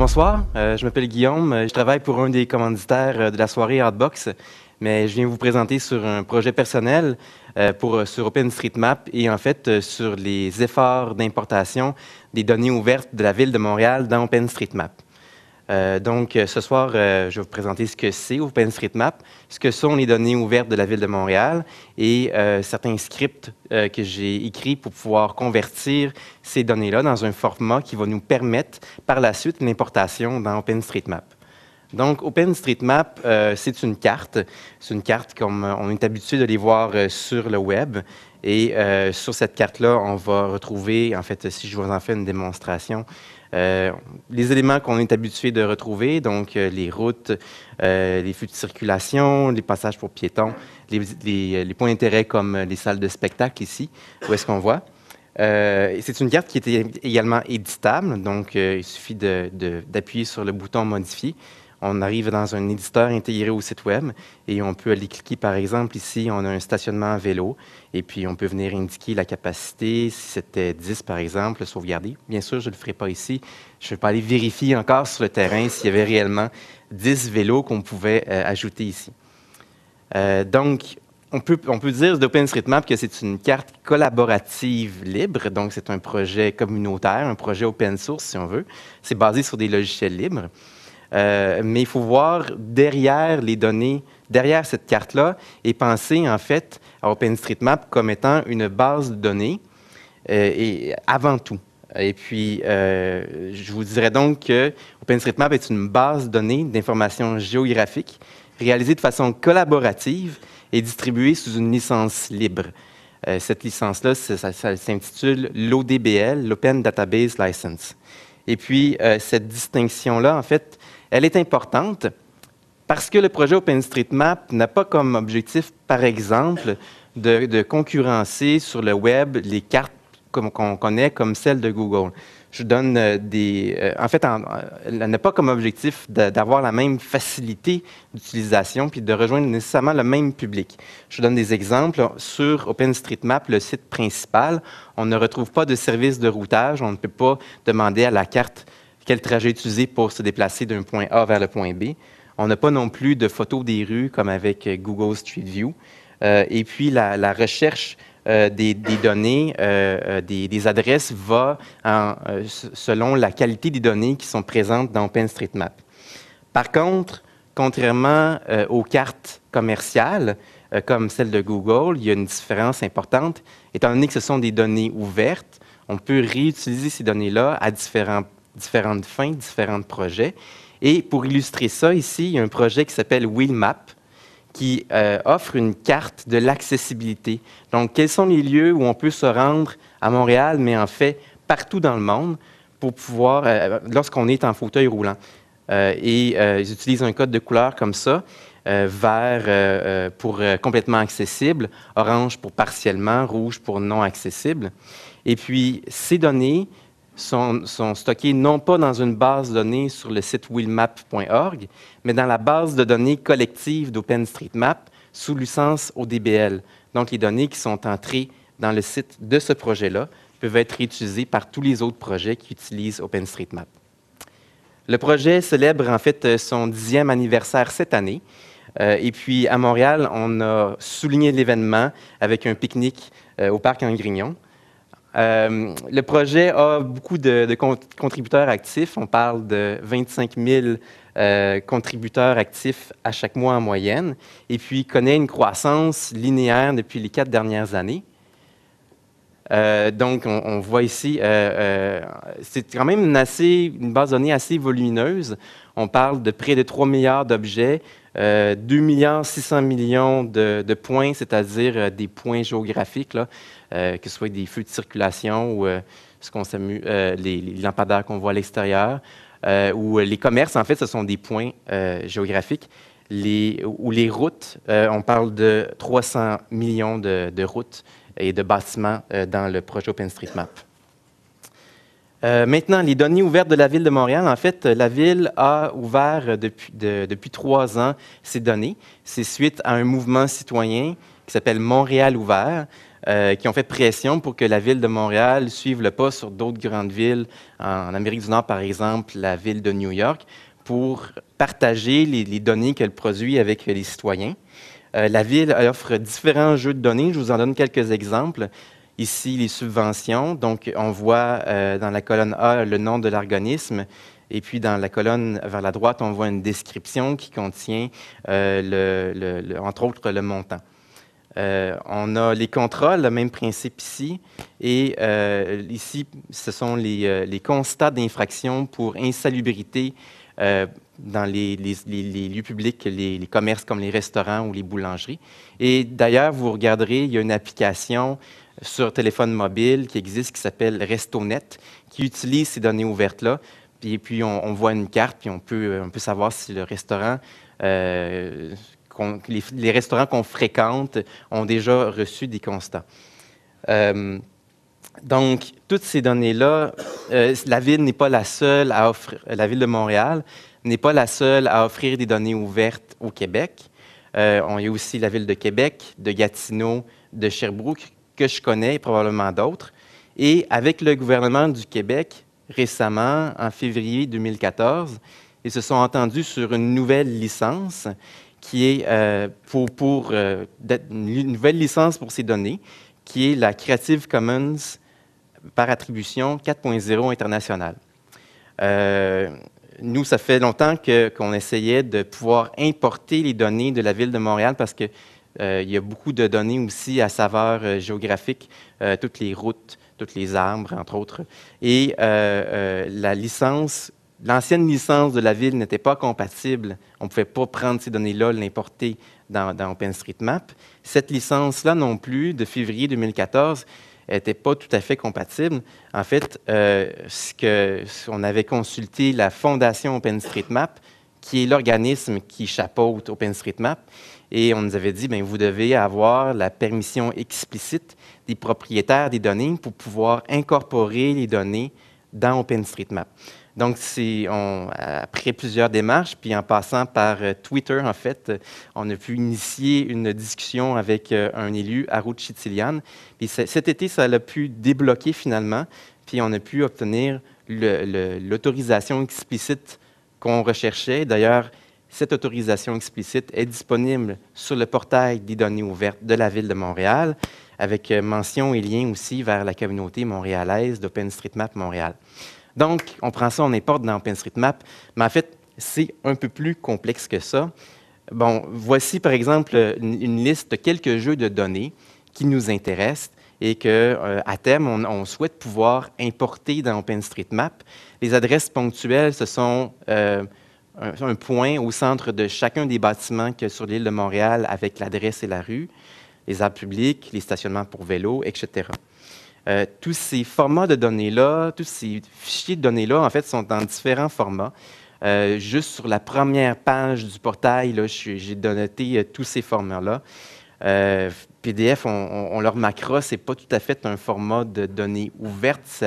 Bonsoir, euh, je m'appelle Guillaume, euh, je travaille pour un des commanditaires euh, de la soirée Artbox, mais je viens vous présenter sur un projet personnel pour, sur OpenStreetMap et en fait sur les efforts d'importation des données ouvertes de la ville de Montréal dans OpenStreetMap. Euh, donc, euh, ce soir, euh, je vais vous présenter ce que c'est OpenStreetMap, ce que sont les données ouvertes de la Ville de Montréal et certains scripts que j'ai écrits pour pouvoir convertir ces données-là dans un format qui va nous permettre par la suite l'importation dans OpenStreetMap. Donc, OpenStreetMap, c'est une carte. C'est une carte comme on est habitué de les voir sur le web. Et sur cette carte-là, on va retrouver, en fait, si je vous en fais une démonstration, euh, les éléments qu'on est habitué de retrouver, donc euh, les routes, euh, les flux de circulation, les passages pour piétons, les, points d'intérêt comme les salles de spectacle ici, où est-ce qu'on voit. c'est une carte qui est également éditable, donc il suffit d'appuyer sur le bouton Modifier on arrive dans un éditeur intégré au site web et on peut aller cliquer, par exemple, ici, on a un stationnement à vélo et puis on peut venir indiquer la capacité, si c'était 10, par exemple, sauvegarder. Bien sûr, je ne le ferai pas ici. Je ne vais pas aller vérifier encore sur le terrain s'il y avait réellement 10 vélos qu'on pouvait euh, ajouter ici. Euh, donc, on peut, on peut dire d'OpenStreetMap que c'est une carte collaborative libre, donc c'est un projet communautaire, un projet open source si on veut. C'est basé sur des logiciels libres. Euh, mais il faut voir derrière les données, derrière cette carte-là, et penser en fait à OpenStreetMap comme étant une base de données euh, et avant tout. Et puis, euh, je vous dirais donc que OpenStreetMap est une base de données d'information géographique réalisée de façon collaborative et distribuée sous une licence libre. cette licence-là, ça s'intitule l'ODBL, l'Open Database License. Et puis, cette distinction-là, en fait, elle est importante parce que le projet OpenStreetMap n'a pas comme objectif, par exemple, de, concurrencer sur le web les cartes qu'on connaît comme celles de Google. Je donne euh, des. Euh, en fait, elle n'a pas comme objectif d'avoir la même facilité d'utilisation puis de rejoindre nécessairement le même public. Je donne des exemples. Sur OpenStreetMap, le site principal, on ne retrouve pas de service de routage. On ne peut pas demander à la carte quel trajet utiliser pour se déplacer d'un point A vers le point B. On n'a pas non plus de photos des rues comme avec euh, Google Street View. Euh, et puis, la, recherche euh, des, données, des, adresses va selon la qualité des données qui sont présentes dans OpenStreetMap. Par contre, contrairement aux cartes commerciales, comme celle de Google, il y a une différence importante. Étant donné que ce sont des données ouvertes, on peut réutiliser ces données-là à différents différentes fins, différents projets. Et pour illustrer ça, ici, il y a un projet qui s'appelle Wheelmap, qui euh, offre une carte de l'accessibilité. Donc, quels sont les lieux où on peut se rendre à Montréal, mais en fait partout dans le monde, pour pouvoir, euh, lorsqu'on est en fauteuil roulant? Euh, et ils utilisent un code de couleur comme ça, vert pour complètement accessible, orange pour partiellement, rouge pour non accessible. Et puis, ces données sont, stockés non pas dans une base de données sur le site willmap.org, mais dans la base de données collective d'OpenStreetMap sous licence ODBL. Donc, les données qui sont entrées dans le site de ce projet-là peuvent être réutilisées par tous les autres projets qui utilisent OpenStreetMap. Le projet célèbre en fait son dixième anniversaire cette année. Euh, et puis à Montréal, on a souligné l'événement avec un pique-nique euh, au parc en Grignon. Euh, le projet a beaucoup de, contributeurs actifs. On parle de 25 000 euh, contributeurs actifs à chaque mois en moyenne, et puis connaît une croissance linéaire depuis les quatre dernières années. Euh, donc, on, voit ici, c'est quand même une, assez, une base de données assez volumineuse. On parle de près de 3 milliards d'objets, 2 milliards 600 millions de, de points, c'est-à-dire des points géographiques, là, euh, que ce soit des feux de circulation ou euh, ce qu'on euh, les, lampadaires qu'on voit à l'extérieur, ou les commerces, en fait, ce sont des points géographiques. Les, ou les routes, on parle de 300 millions de, routes et de bâtiments dans le projet OpenStreetMap. maintenant, les données ouvertes de la Ville de Montréal. En fait, la Ville a ouvert depuis, depuis trois ans ces données. C'est suite à un mouvement citoyen qui s'appelle Montréal ouvert. Qui ont fait pression pour que la ville de Montréal suive le pas sur d'autres grandes villes, en, Amérique du Nord par exemple, la ville de New York, pour partager les, données qu'elle produit avec les citoyens. la ville offre différents jeux de données, je vous en donne quelques exemples. Ici, les subventions. Donc, on voit dans la colonne A le nom de l'organisme et puis, dans la colonne vers la droite, on voit une description qui contient, euh, entre autres, le montant. Euh, on a les contrats, le même principe ici. Et euh, ici, ce sont les, constats d'infraction pour insalubrité dans les, lieux publics, les, commerces comme les restaurants ou les boulangeries. Et d'ailleurs, vous regarderez, il y a une application sur téléphone mobile qui existe qui s'appelle RestoNet, qui utilise ces données ouvertes-là et puis, on, voit une carte, puis on peut savoir si le restaurant, euh, les, restaurants qu'on fréquente ont déjà reçu des constats. Euh, donc, toutes ces données-là, euh, la ville n'est pas la seule à la ville de Montréal n'est pas la seule à offrir des données ouvertes au Québec. on y a aussi la ville de Québec, de Gatineau, de Sherbrooke, que je connais, et probablement d'autres. Et avec le gouvernement du Québec, récemment, en février 2014, ils se sont entendus sur une nouvelle licence qui est euh, pour, euh, une nouvelle licence pour ces données, qui est la Creative Commons par attribution 4.0 internationale. Euh, nous, ça fait longtemps qu'on essayait de pouvoir importer les données de la ville de Montréal parce qu'il il y a beaucoup de données aussi à saveur géographique, toutes les routes, toutes les arbres, entre autres. Et la licence, l'ancienne licence de la ville n'était pas compatible. On ne pouvait pas prendre ces données-là, l'importer dans, dans, OpenStreetMap. Cette licence-là non plus, de février 2014, n'était pas tout à fait compatible. En fait, euh, on avait consulté la fondation OpenStreetMap, qui est l'organisme qui chapeaute OpenStreetMap, et on nous avait dit, bien, vous devez avoir la permission explicite des propriétaires des données pour pouvoir incorporer les données dans OpenStreetMap. Donc, on, après plusieurs démarches, puis en passant par euh, Twitter, en fait, on a pu initier une discussion avec euh, un élu, Arut Chitilian. Puis cet été, ça a pu débloquer finalement, puis on a pu obtenir l'autorisation explicite qu'on recherchait. D'ailleurs, cette autorisation explicite est disponible sur le portail des données ouvertes de la Ville de Montréal, avec euh, mention et lien aussi vers la communauté montréalaise d'OpenStreetMap Montréal. Donc, on prend ça, on importe dans OpenStreetMap, mais en fait, c'est un peu plus complexe que ça. Bon, voici par exemple une, liste de quelques jeux de données qui nous intéressent et que, euh, à terme, on, souhaite pouvoir importer dans OpenStreetMap. Les adresses ponctuelles, ce sont euh, un, point au centre de chacun des bâtiments sur l'île de Montréal avec l'adresse et la rue, les arbres publics, les stationnements pour vélos, etc. Euh, tous ces formats de données-là, tous ces fichiers de données-là, en fait, sont dans différents formats. Euh, juste sur la première page du portail, j'ai noté euh, tous ces formats-là. PDF, on, on, leur macra, ce n'est pas tout à fait un format de données ouvertes.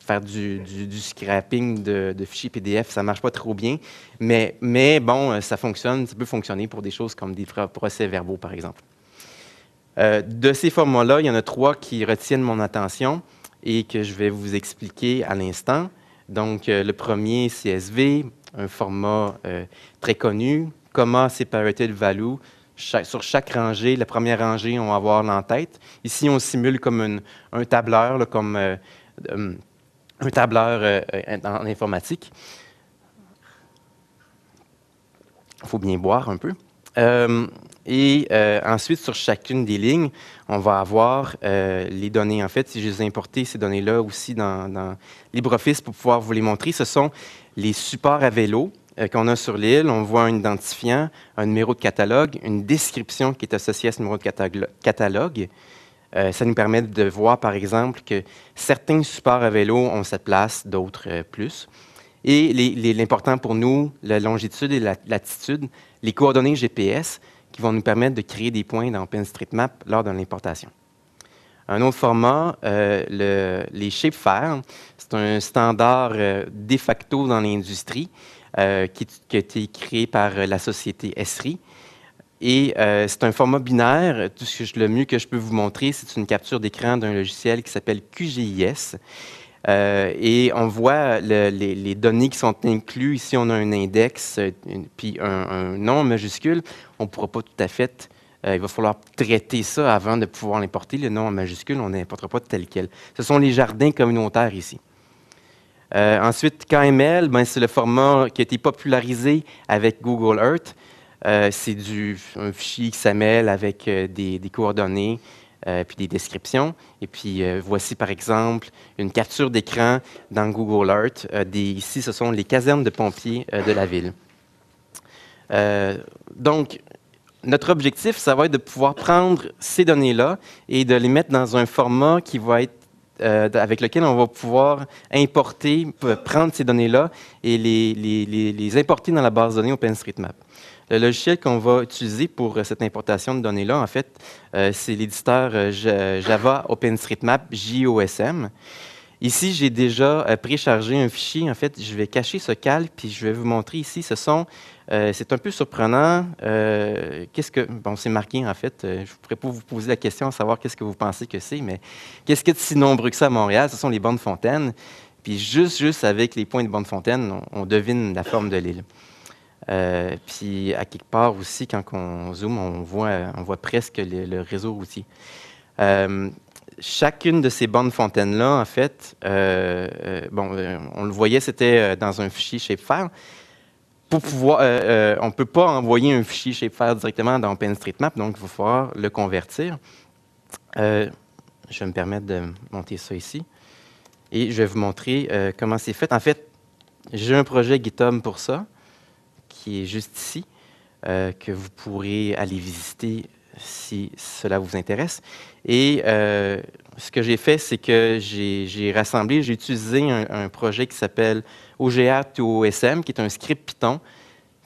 Faire du, scrapping de, fichiers PDF, ça ne marche pas trop bien. Mais, bon, ça fonctionne, ça peut fonctionner pour des choses comme des procès-verbaux, par exemple. Euh, de ces formats-là, il y en a trois qui retiennent mon attention et que je vais vous expliquer à l'instant. Donc, euh, le premier, CSV, un format très connu. Comma Separated Value. sur chaque rangée, la première rangée, on va avoir l'entête. Ici, on simule comme un tableur, comme un tableur euh, en informatique. Il faut bien boire un peu. Euh, et euh, ensuite, sur chacune des lignes, on va avoir les données. En fait, si je les ai importées, ces données-là aussi dans, LibreOffice pour pouvoir vous les montrer, ce sont les supports à vélo qu'on a sur l'île. On voit un identifiant, un numéro de catalogue, une description qui est associée à ce numéro de catalogue. Euh, ça nous permet de voir, par exemple, que certains supports à vélo ont cette place, d'autres euh, plus. Et l'important pour nous, la longitude et la latitude, les coordonnées GPS qui vont nous permettre de créer des points dans OpenStreetMap lors de l'importation. Un autre format, euh, le, les shapefiles, c'est un standard de facto dans l'industrie qui, qui, a été créé par la société Esri Et c'est un format binaire. Tout ce que le mieux que je peux vous montrer, c'est une capture d'écran d'un logiciel qui s'appelle QGIS. Et on voit les, données qui sont incluses. Ici, on a un index, puis un, un, nom majuscule. On ne pourra pas tout à fait euh, il va falloir traiter ça avant de pouvoir l'importer. Le nom en majuscule, on n'importera pas tel quel. Ce sont les jardins communautaires ici. Euh, ensuite, KML, ben, c'est le format qui a été popularisé avec Google Earth. Euh, c'est un fichier XML avec des, coordonnées puis des descriptions. Et puis, voici par exemple une capture d'écran dans Google Earth. ici, ce sont les casernes de pompiers de la ville. donc, notre objectif, ça va être de pouvoir prendre ces données-là et de les mettre dans un format qui va être euh, avec lequel on va pouvoir importer, prendre ces données-là et les, les, importer dans la base de données OpenStreetMap. Le logiciel qu'on va utiliser pour cette importation de données-là, en fait, euh, c'est l'éditeur euh, Java OpenStreetMap JOSM. Ici, j'ai déjà préchargé un fichier. En fait, je vais cacher ce cal, puis je vais vous montrer ici. Ce sont euh, c'est un peu surprenant. Euh, qu'est-ce que bon, c'est marqué en fait. Euh, je ne pourrais pas vous poser la question, savoir qu'est-ce que vous pensez que c'est, mais qu'est-ce qui est si nombreux que ça à Montréal? Ce sont les bandes fontaines. Puis juste, juste avec les points de bandes fontaines, on, devine la forme de l'île. Puis à quelque part aussi, quand on zoome, on voit, on voit presque le, réseau routier. chacune de ces bandes fontaines-là, en fait, bon, on le voyait, c'était dans un fichier shapefile pouvoir, euh, euh, on ne peut pas envoyer un fichier shapefile directement dans OpenStreetMap, donc il va falloir le convertir. Euh, je vais me permettre de monter ça ici. Et je vais vous montrer comment c'est fait. En fait, j'ai un projet GitHub pour ça, qui est juste ici, que vous pourrez aller visiter si cela vous intéresse. Et ce que j'ai fait, c'est que j'ai rassemblé, j'ai utilisé un, projet qui s'appelle OGA to OSM, qui est un script Python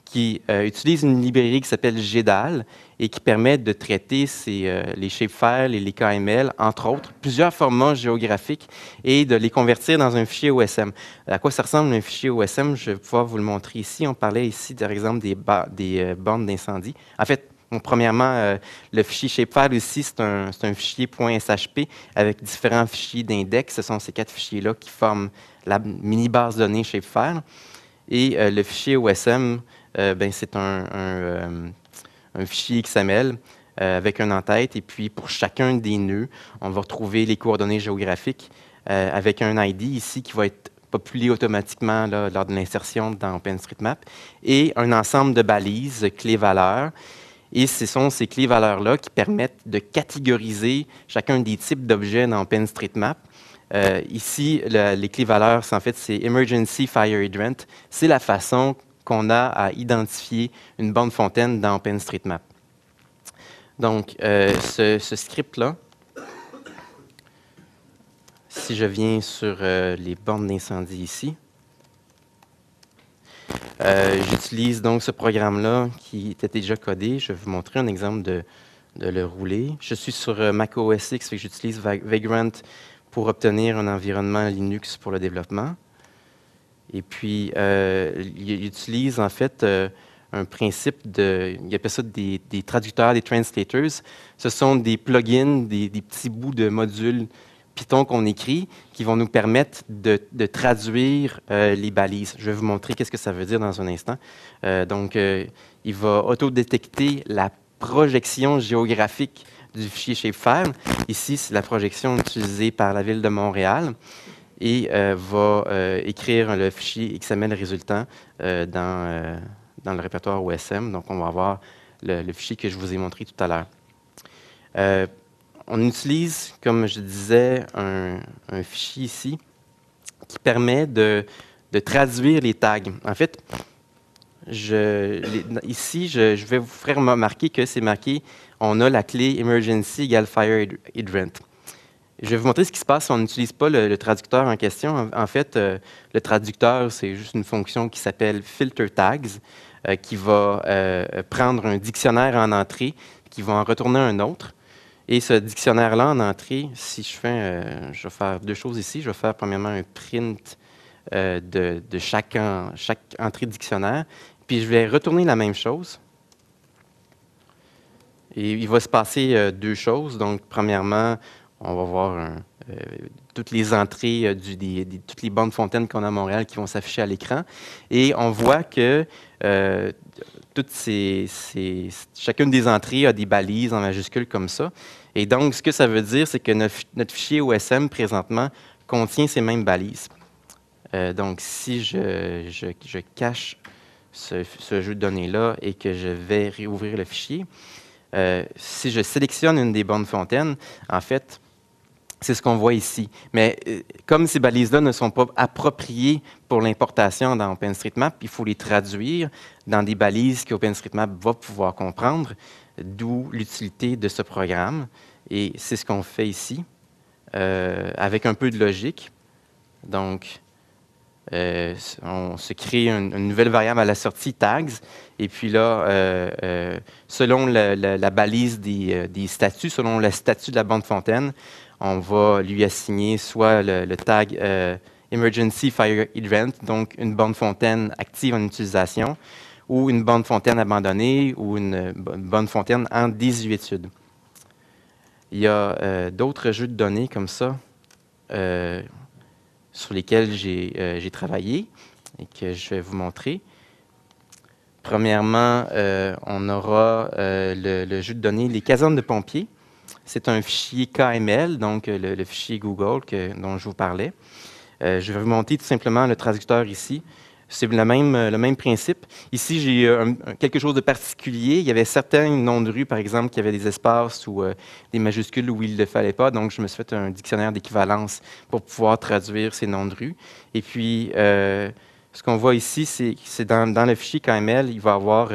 qui euh, utilise une librairie qui s'appelle GEDAL et qui permet de traiter euh, les shapefiles et les KML, entre autres, plusieurs formats géographiques et de les convertir dans un fichier OSM. À quoi ça ressemble un fichier OSM? Je vais pouvoir vous le montrer ici. On parlait ici, par exemple, des, des euh, bandes d'incendie. En fait, premièrement, le fichier shapefile ici, c'est un, fichier .shp avec différents fichiers d'index. Ce sont ces quatre fichiers-là qui forment la mini base de données shapefile. Et le fichier OSM, ben, c'est un, fichier XML avec un en-tête. Et puis, pour chacun des nœuds, on va retrouver les coordonnées géographiques avec un ID ici qui va être populé automatiquement lors de l'insertion dans OpenStreetMap et un ensemble de balises clés-valeurs et ce sont ces clés valeurs-là qui permettent de catégoriser chacun des types d'objets dans OpenStreetMap. Euh, ici, les clés valeurs, en fait, c'est Emergency Fire Hydrant. C'est la façon qu'on a à identifier une bande fontaine dans OpenStreetMap. Donc, euh, ce, script-là, si je viens sur euh, les bornes d'incendie ici, euh, j'utilise donc ce programme-là qui était déjà codé. Je vais vous montrer un exemple de, le rouler. Je suis sur Mac OS X, et j'utilise Vagrant pour obtenir un environnement Linux pour le développement. Et puis, euh, il utilise en fait un principe de, il appelle ça des, traducteurs, des translators. Ce sont des plugins, des petits bouts de modules Python qu'on écrit qui vont nous permettre de, traduire euh, les balises. Je vais vous montrer qu'est-ce que ça veut dire dans un instant. Euh, donc, euh, il va auto-détecter la projection géographique du fichier shapefile. Ici, c'est la projection utilisée par la Ville de Montréal et va écrire le fichier XML résultant dans, dans le répertoire OSM. Donc, on va avoir le, le, fichier que je vous ai montré tout à l'heure on utilise, comme je disais, un, fichier ici qui permet de, traduire les tags. En fait, ici, je, vais vous faire remarquer que c'est marqué on a la clé emergency égale fire hydrant. Je vais vous montrer ce qui se passe si on n'utilise pas le, traducteur en question. En, fait, euh, le traducteur, c'est juste une fonction qui s'appelle filter tags, euh, qui va euh, prendre un dictionnaire en entrée, qui va en retourner un autre. Et ce dictionnaire-là, en entrée, si je fais, je vais faire deux choses ici. Je vais faire premièrement un print de, chaque entrée de dictionnaire. Puis je vais retourner la même chose. Et il va se passer deux choses. Donc, premièrement, on va voir toutes les entrées, du, toutes les bandes fontaines qu'on a à Montréal qui vont s'afficher à l'écran. Et on voit que toutes ces, chacune des entrées a des balises en majuscules comme ça. Et donc, ce que ça veut dire, c'est que notre, fichier OSM, présentement, contient ces mêmes balises. Euh, donc, si je, cache ce, jeu de données-là et que je vais réouvrir le fichier, euh, si je sélectionne une des bandes fontaines, en fait, c'est ce qu'on voit ici. Mais euh, comme ces balises-là ne sont pas appropriées pour l'importation dans OpenStreetMap, il faut les traduire dans des balises qu'OpenStreetMap va pouvoir comprendre, d'où l'utilité de ce programme. Et c'est ce qu'on fait ici, euh, avec un peu de logique. Donc, euh, on se crée une, nouvelle variable à la sortie, tags, et puis là, selon la, balise des, des, statuts, selon le statut de la bande fontaine, on va lui assigner soit le, tag euh, Emergency Fire Event, donc une bande fontaine active en utilisation, ou une bande fontaine abandonnée, ou une, bande fontaine en désuétude. Il y a euh, d'autres jeux de données comme ça euh, sur lesquels j'ai travaillé et que je vais vous montrer. Premièrement, on aura le, jeu de données Les casernes de pompiers. C'est un fichier KML, donc euh, le, fichier Google dont je vous parlais. Euh, je vais vous monter tout simplement le traducteur ici. C'est le même, euh, principe. Ici, j'ai quelque chose de particulier. Il y avait certains noms de rues, par exemple, qui avaient des espaces ou des majuscules où il ne le fallait pas. Donc, je me suis fait un dictionnaire d'équivalence pour pouvoir traduire ces noms de rues. Et puis, ce qu'on voit ici, c'est dans, dans, le fichier KML, il va y avoir,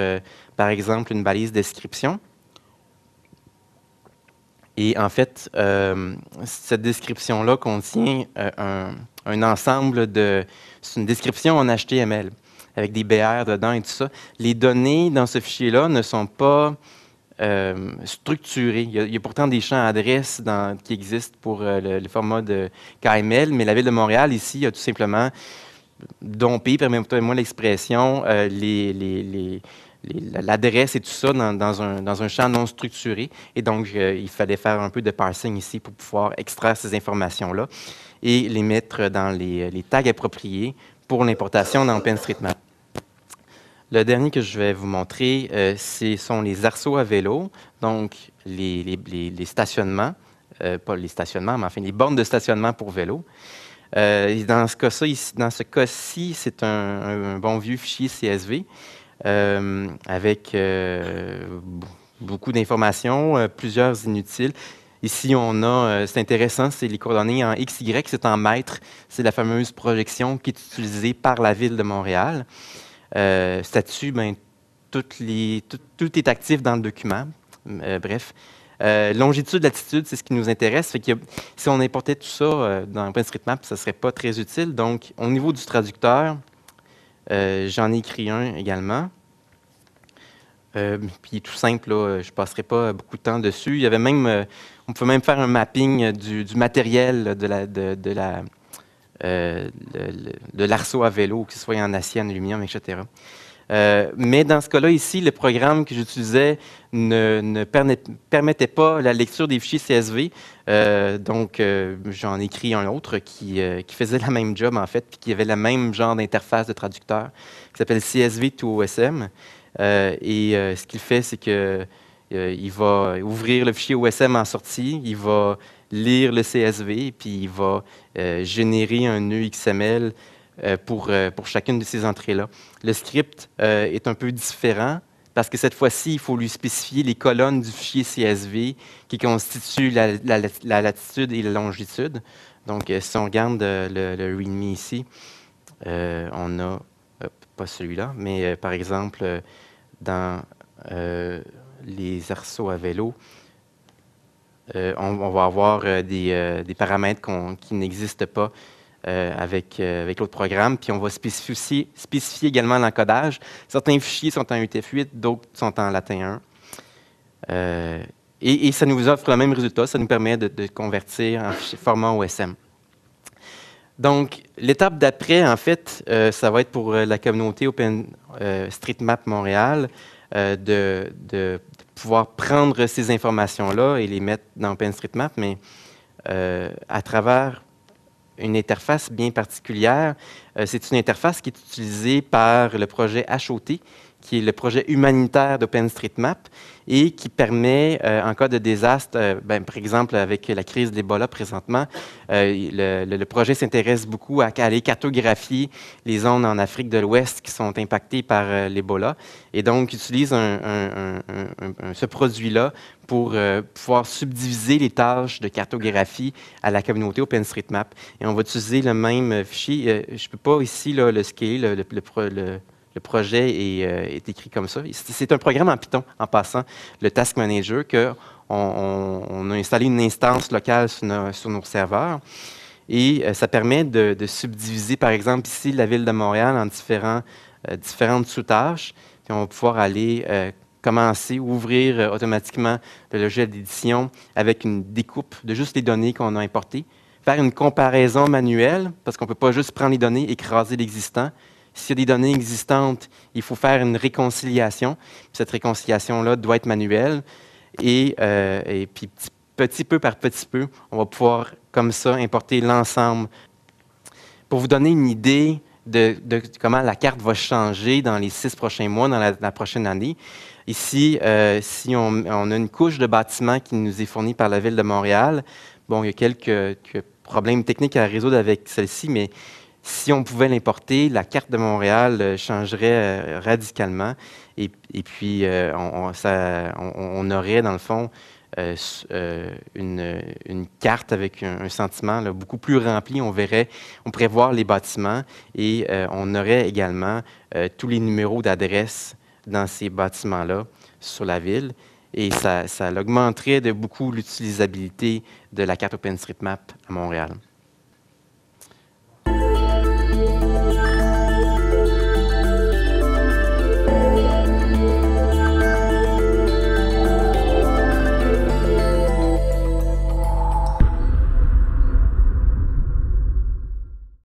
par exemple, une balise description. Et en fait, euh, cette description-là contient euh, un, ensemble de... C'est une description en HTML avec des BR dedans et tout ça. Les données dans ce fichier-là ne sont pas euh, structurées. Il y, a, pourtant des champs adresses qui existent pour le, format de KML, mais la Ville de Montréal, ici, a tout simplement dompé, permettez-moi l'expression, les, les l'adresse et tout ça dans, un, champ non structuré. Et donc, il fallait faire un peu de parsing ici pour pouvoir extraire ces informations-là et les mettre dans les, tags appropriés pour l'importation dans OpenStreetMap. Le dernier que je vais vous montrer, euh, ce sont les arceaux à vélo, donc les, stationnements, euh, pas les stationnements, mais enfin les bornes de stationnement pour vélo. Euh, dans ce cas-ci, c'est un, bon vieux fichier CSV avec euh, beaucoup d'informations, euh, plusieurs inutiles. Ici, on a, c'est intéressant, c'est les coordonnées en XY, c'est en mètres. C'est la fameuse projection qui est utilisée par la Ville de Montréal. statut, ben, tout, est actif dans le document. bref. longitude, latitude, c'est ce qui nous intéresse. Si on importait tout ça dans OpenStreetMap, ça ne serait pas très utile. Donc, au niveau du traducteur, euh, j'en ai écrit un également. Euh, puis tout simple, je ne passerai pas beaucoup de temps dessus. Il y avait même, euh, on peut même faire un mapping du, matériel de la, de, la, de l'arceau à vélo, que ce soit en acier, en aluminium, etc. mais dans ce cas-là, ici, le programme que j'utilisais ne, permettait pas la lecture des fichiers CSV. donc, j'en ai écrit un autre qui, faisait la même job, en fait, puis qui avait le même genre d'interface de traducteur, qui s'appelle CSV to OSM. Euh, et euh, ce qu'il fait, c'est qu'il euh, il va ouvrir le fichier OSM en sortie, il va lire le CSV, puis il va générer un nœud XML pour, pour chacune de ces entrées-là. Le script est un peu différent parce que cette fois-ci, il faut lui spécifier les colonnes du fichier CSV qui constituent la, latitude et la longitude. Donc, si on regarde le, README ici, on a pas celui-là, mais euh, par exemple, euh, dans euh, les arceaux à vélo, on, va avoir des, paramètres qui n'existent pas avec, avec l'autre programme. Puis on va spécifier, spécifier également l'encodage. Certains fichiers sont en UTF-8, d'autres sont en latin 1. Et, ça nous offre le même résultat. Ça nous permet de, de convertir en format OSM. Donc, l'étape d'après, en fait, euh, ça va être pour euh, la communauté OpenStreetMap euh, Montréal de, pouvoir prendre ces informations-là et les mettre dans OpenStreetMap, mais à travers une interface bien particulière. c'est une interface qui est utilisée par le projet HOT, qui est le projet humanitaire d'OpenStreetMap et qui permet, euh, en cas de désastre, euh, ben, par exemple avec la crise de l'Ebola présentement, euh, le, projet s'intéresse beaucoup à, aller cartographier les zones en Afrique de l'Ouest qui sont impactées par l'Ebola et donc utilise ce produit-là pour pouvoir subdiviser les tâches de cartographie à la communauté OpenStreetMap. Et on va utiliser le même fichier. je ne peux pas ici le scaler, le, le le projet euh, est, écrit comme ça. C'est un programme en Python, en passant, le Task Manager, qu'on on, a installé une instance locale sur nos, serveurs. Et euh, ça permet de, subdiviser, par exemple, ici, la ville de Montréal en euh, différentes sous-tâches. Puis on va pouvoir aller commencer, ouvrir automatiquement le logiciel d'édition avec une découpe de juste les données qu'on a importées, faire une comparaison manuelle, parce qu'on ne peut pas juste prendre les données, écraser l'existant, s'il y a des données existantes, il faut faire une réconciliation. Cette réconciliation-là doit être manuelle. Et, euh, puis, petit peu par petit peu, on va pouvoir, comme ça, importer l'ensemble. Pour vous donner une idée de, comment la carte va changer dans les six prochains mois, dans la, prochaine année, ici, euh, si on, a une couche de bâtiment qui nous est fournie par la Ville de Montréal, bon, il y a quelques, quelques problèmes techniques à résoudre avec celle-ci, mais si on pouvait l'importer, la carte de Montréal euh, changerait euh, radicalement. Et, puis, euh, on, aurait, dans le fond, une, carte avec un, sentiment beaucoup plus rempli. On verrait, on pourrait voir les bâtiments et on aurait également tous les numéros d'adresse dans ces bâtiments-là sur la ville. Et ça, ça augmenterait de beaucoup l'utilisabilité de la carte OpenStreetMap à Montréal.